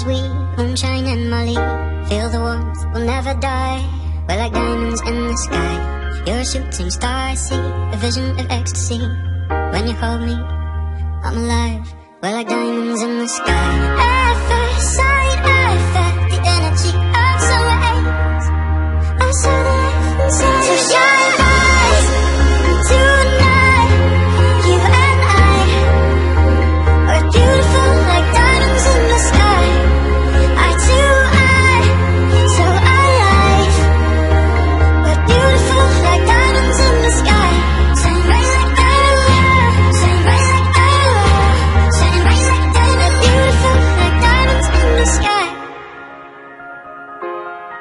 As we moonshine and Molly feel the warmth. We'll never die. We're like diamonds in the sky. You're a shooting star, I see a vision of ecstasy. When you hold me, I'm alive. We're like diamonds in the sky.